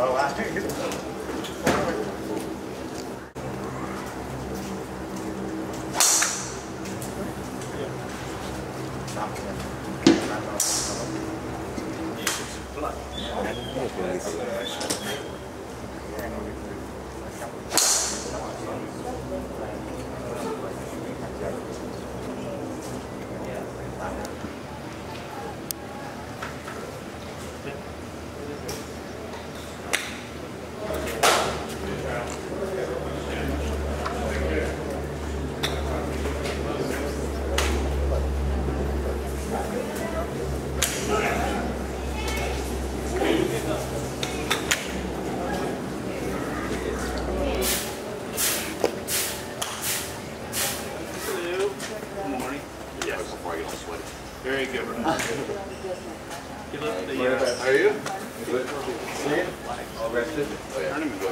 Oh, wow. Are you? Good. See? All rested? Oh, yeah.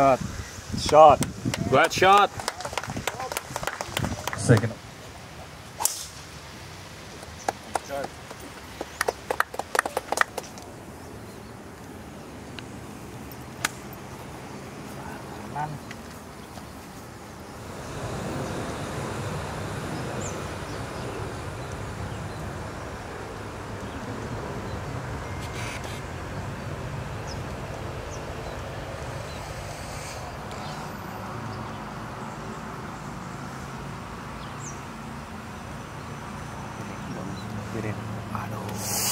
cut. Shot. Great shot. Second. Man. くれる。あの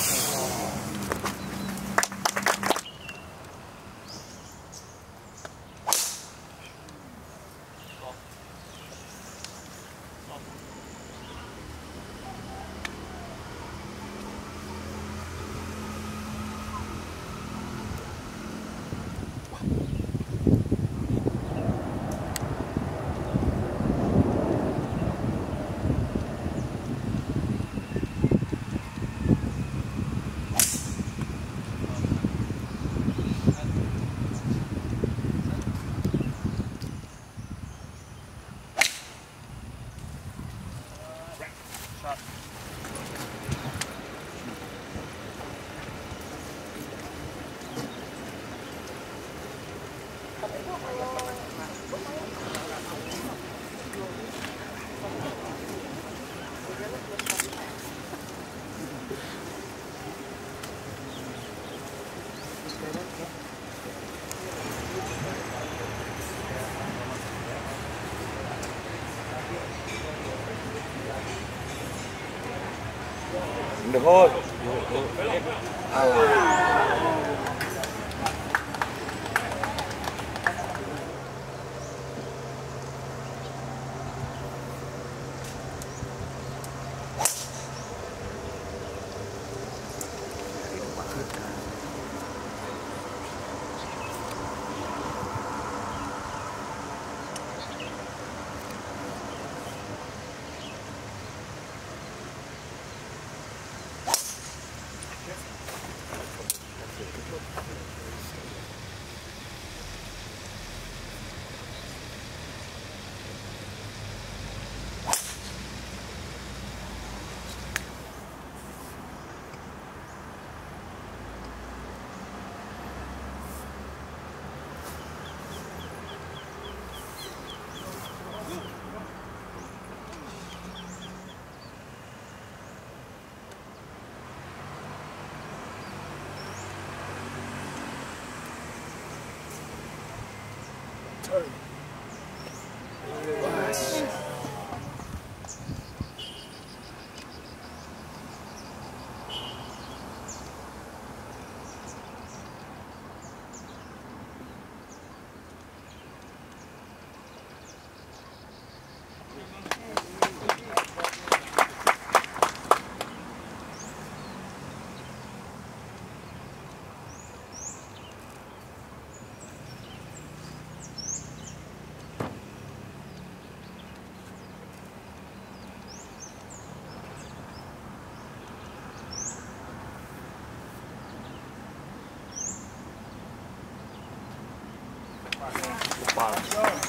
được thôi. À. Wow.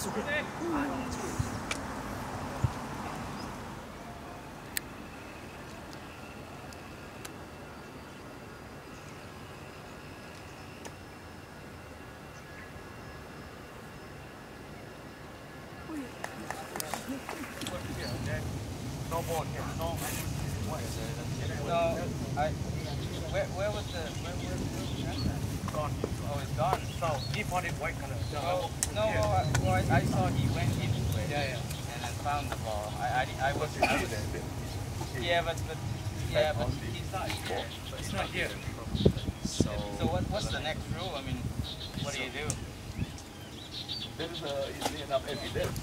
In the hole. No board here. No. No, I, where, where was the, where, where, where was that? Gone. Oh, it's gone. So he found it white color. Oh, no, Yeah. I, saw he went into it. Yeah, yeah. And then found the ball. I, I, I was, I was, yeah, but, but, yeah, but he's not here. It's not here. So, so what, what's the next rule? I mean, what do you do? There is uh, easily enough evidence.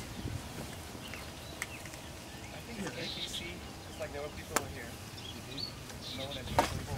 I think it's APC. It's like there were people over here. No one had people.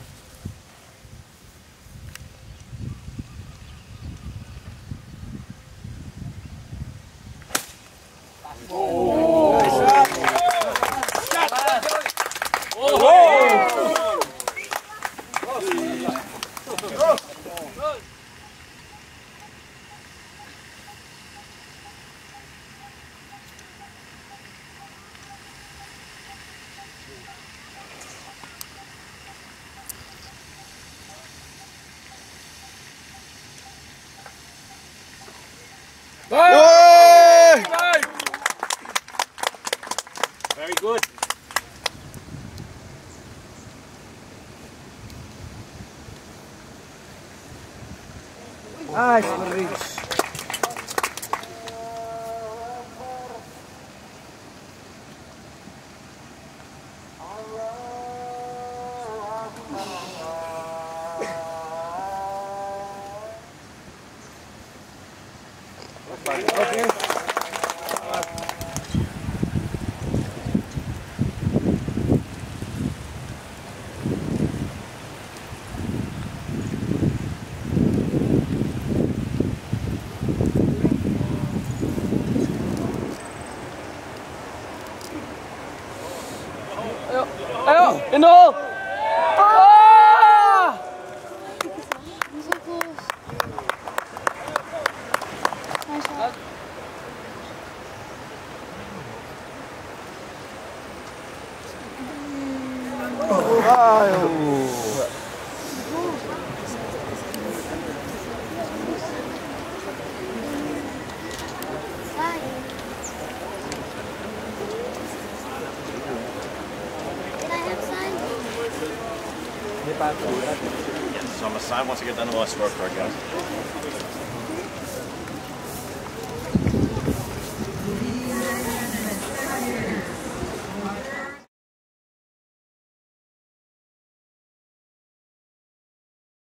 Very good. Nice, bridge. Okay. In So I'm assigned once I get done with my scorecard, guys.